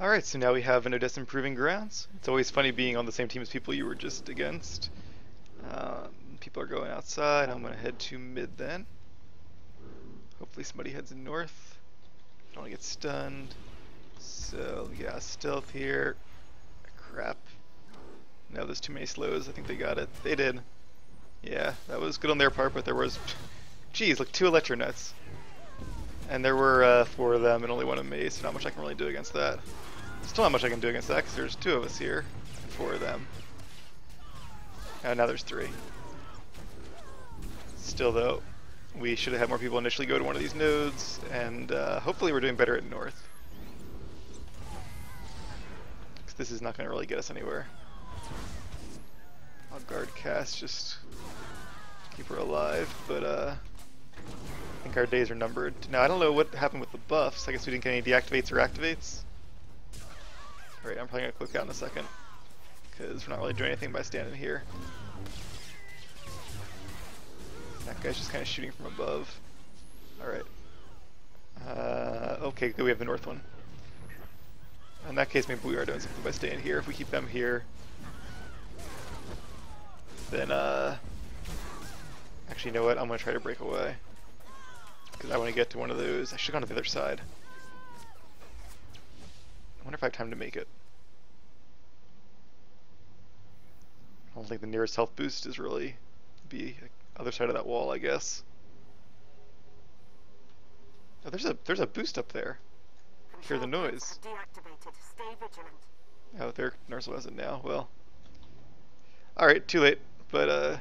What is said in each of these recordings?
Alright, so now we have an Odessen Proving Grounds. It's always funny being on the same team as people you were just against. Um, people are going outside. I'm going to head to mid then. Hopefully somebody heads north. Don't want to get stunned. So, yeah, stealth here. Crap. No, there's too many slows. I think they got it. They did. Yeah, that was good on their part, but there was... Geez, like two Electronets. And there were uh, four of them and only one of me, so not much I can really do against that. Still not much I can do against that, because there's two of us here, and four of them. And now there's three. Still though, we should have had more people initially go to one of these nodes, and uh, hopefully we're doing better at north. Because this is not going to really get us anywhere. I'll guard cast, just keep her alive, but uh, think our days are numbered. Now I don't know what happened with the buffs, I guess we didn't get any deactivates or activates. Alright, I'm probably gonna click out in a second. Because we're not really doing anything by standing here. That guy's just kind of shooting from above. Alright. Uh, okay, good, we have the north one. In that case, maybe we are doing something by staying here. If we keep them here, then, uh... Actually, you know what? I'm gonna try to break away. Because I want to get to one of those. I should have gone to the other side. I wonder if I have time to make it. I don't think the nearest health boost is really be other side of that wall, I guess. Oh, there's a there's a boost up there. Hear the noise. Oh, there Nurse wasn't now. Well, all right, too late. But uh,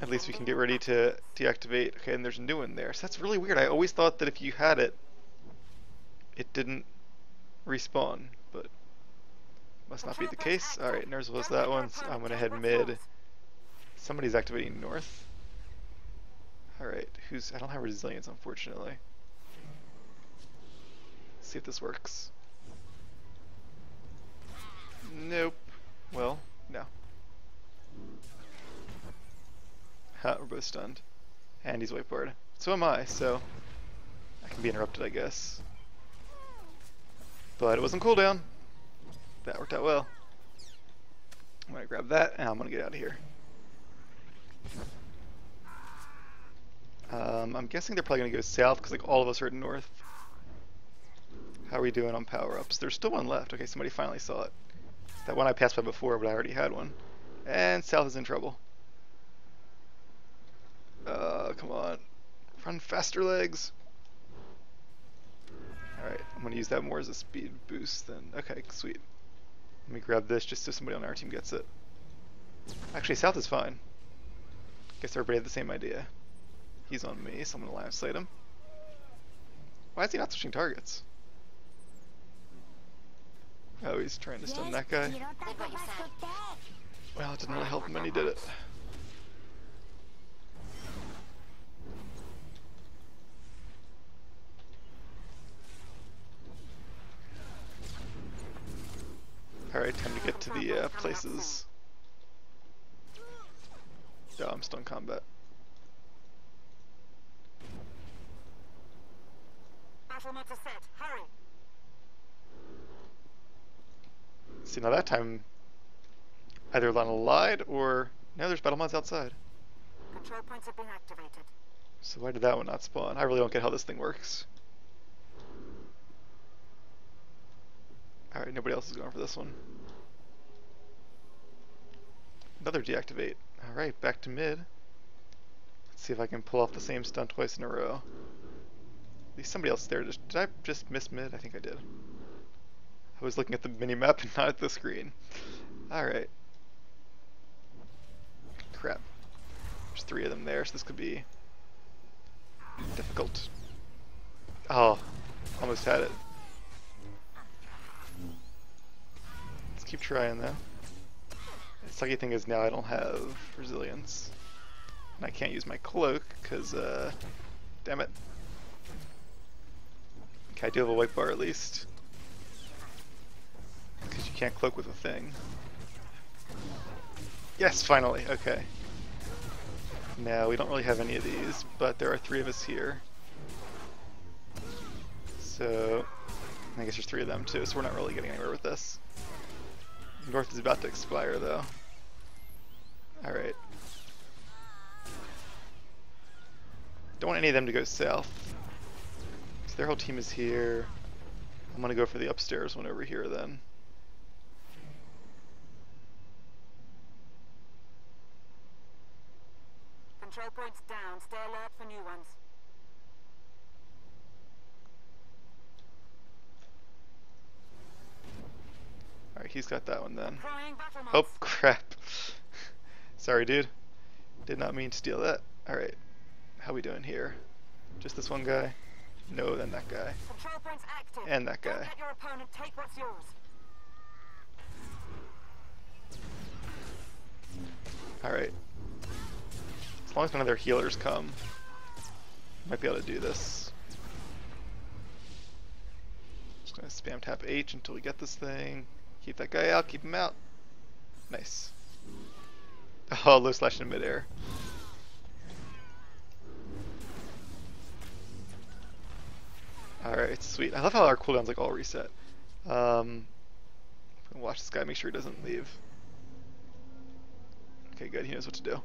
at least we can get ready to deactivate. Okay, and there's a new one there. So that's really weird. I always thought that if you had it, it didn't respawn, but must not be the case. Alright, Nurse was that one. So I'm gonna head mid. Somebody's activating north. Alright, who's I don't have resilience unfortunately. Let's see if this works. Ha, stunned. And he's whiteboard. So am I, so I can be interrupted I guess. But it wasn't cooldown. That worked out well. I'm gonna grab that and I'm gonna get out of here. Um, I'm guessing they're probably gonna go south because like all of us are in north. How are we doing on power-ups? There's still one left. Okay, somebody finally saw it. That one I passed by before, but I already had one. And south is in trouble. Uh, come on. Run faster legs. Alright, I'm going to use that more as a speed boost then. Okay, sweet. Let me grab this just so somebody on our team gets it. Actually, south is fine. Guess everybody had the same idea. He's on me, so I'm going to line slate him. Why is he not switching targets? Oh, he's trying to stun that guy. Well, it didn't really help him when he did it. Alright, time to get to the uh, places. Yeah, I'm still in combat. set. Hurry. See, now that time, either Lana lied or now there's battle mods outside. Control points have been activated. So why did that one not spawn? I really don't get how this thing works. Alright, nobody else is going for this one. Another deactivate. Alright, back to mid. Let's see if I can pull off the same stunt twice in a row. At least somebody else there. Just, did I just miss mid? I think I did. I was looking at the mini map and not at the screen. Alright. Crap. There's three of them there, so this could be difficult. Oh, almost had it. Let's keep trying though. Sucky thing is now I don't have resilience. And I can't use my cloak because, uh, damn it. Okay, I do have a white bar at least. Because you can't cloak with a thing. Yes, finally, okay. Now, we don't really have any of these, but there are three of us here. So, I guess there's three of them too, so we're not really getting anywhere with this. North is about to expire though. Alright. Don't want any of them to go south. So their whole team is here. I'm gonna go for the upstairs one over here then. Control points down. Stay alert for new ones. Alright, he's got that one then. Oh, crap. Sorry, dude. Did not mean to steal that. Alright. How we doing here? Just this one guy? No, then that guy. Control points active. And that guy. let your opponent take what's yours. Alright. As long as none of their healers come, might be able to do this. Just gonna spam tap H until we get this thing. Keep that guy out, keep him out. Nice. Oh, low slash in midair. Alright, sweet. I love how our cooldowns like all reset. Um, watch this guy, make sure he doesn't leave. Okay, good. He knows what to do.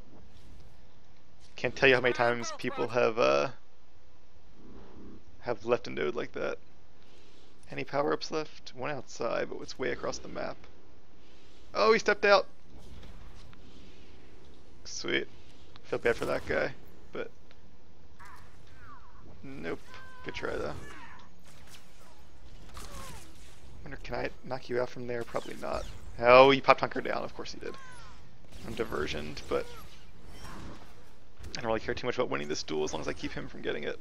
Can't tell you how many times people have uh, have left a node like that. Any power-ups left? One outside, but it's way across the map. Oh, he stepped out. Sweet. Feel bad for that guy, but nope. Good try though. Wonder, can I knock you out from there? Probably not. Oh, he popped Hunker down. Of course he did. I'm diversioned, but I don't really care too much about winning this duel as long as I keep him from getting it.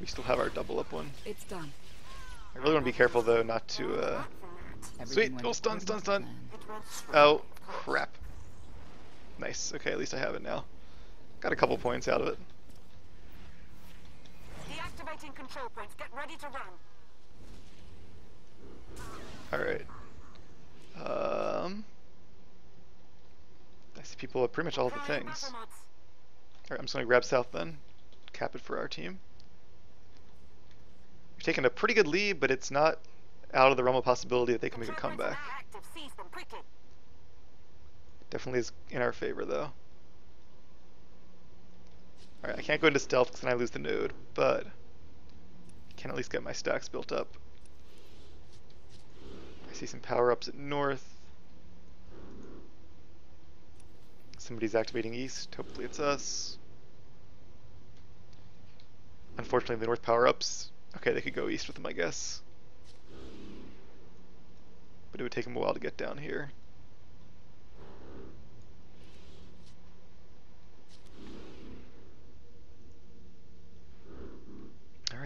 We still have our double up one. It's done. I really want to be careful though not to, uh... Sweet! Oh, stun, stun, stun! plan. It went Oh, crap. Nice. Okay, at least I have it now. Got a couple points out of it. Deactivating control points. Get ready to run. Alright. Um... I see people have pretty much all the things. Alright, I'm just gonna grab south then. Cap it for our team. We're taking a pretty good lead, but it's not out of the realm of possibility that they can make a Control points are comeback. now active. Seize them quickly. Definitely is in our favor though. Alright, I can't go into stealth because then I lose the node, but I can at least get my stacks built up. I see some power ups at north. Somebody's activating east. Hopefully it's us. Unfortunately, the north power ups. Okay, they could go east with them, I guess. But it would take them a while to get down here.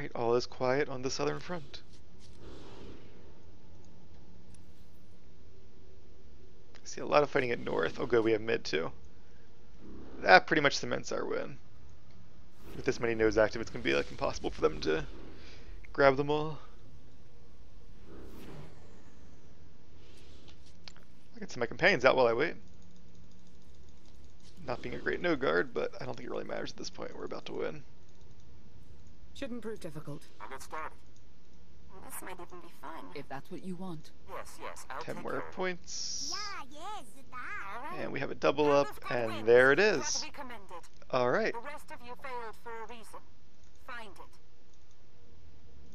Alright, all is quiet on the southern front. See a lot of fighting at north. Oh good, we have mid too. That pretty much cements our win. With this many nodes active, it's gonna be like impossible for them to grab them all. I can send my companions out while I wait. Not being a great node guard, but I don't think it really matters at this point. We're about to win. Shouldn't prove difficult, I'll get started. This might even be fun. if that's what you want. Yes, yes. I'll 10 take more care of it. points. yes, that. And we have a double up, and and win. there it You are is. to be commended. Alright, The rest of you failed for a reason. Find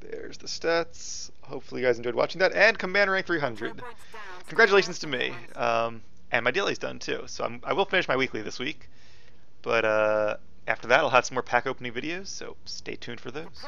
it. there's the stats. Hopefully you guys enjoyed watching that, and Command Rank 300. Control points down. Congratulations to me. alert for new Um, and my daily's done too, so I'm, I will finish my weekly this week. But uh, after that, I'll have some more pack opening videos, so stay tuned for those.